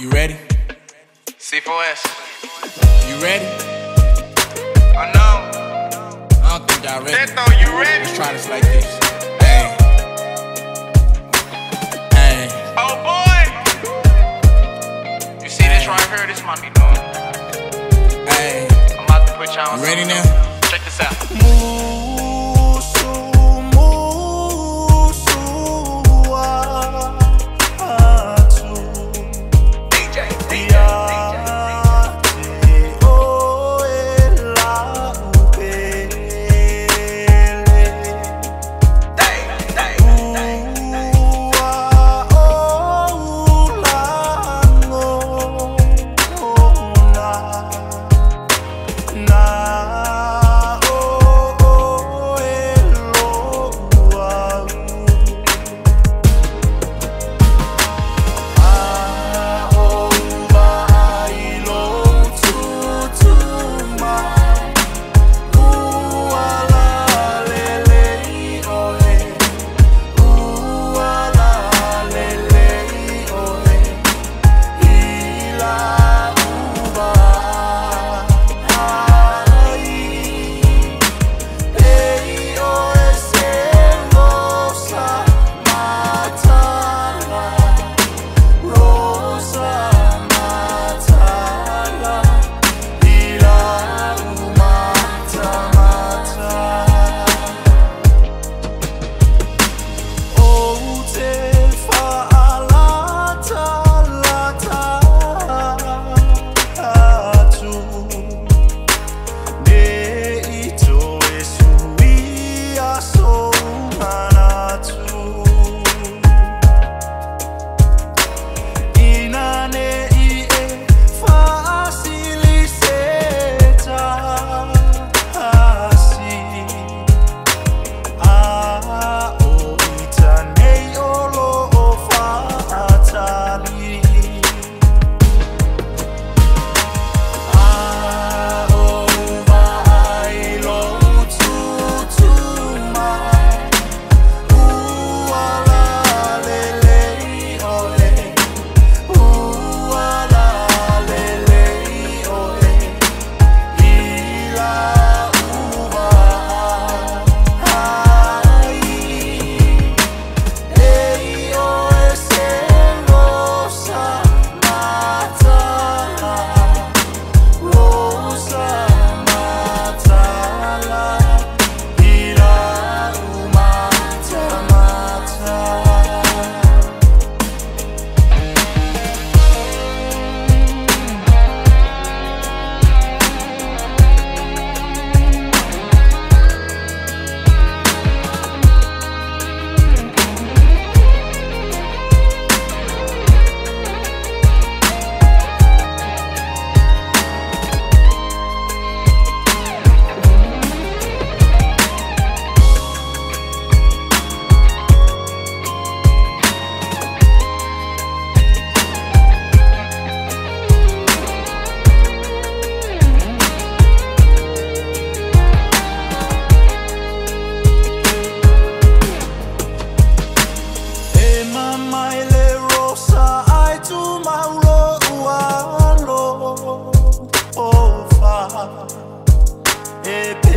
You ready? C4S. You ready? Oh, I know. I don't think y'all ready. Beto, you ready? Let's try this like this. Hey. Hey. Oh boy. You see this right here? This might be doing. Hey. I'm about to put y'all on. You ready now? Check this out. Musu, Hey,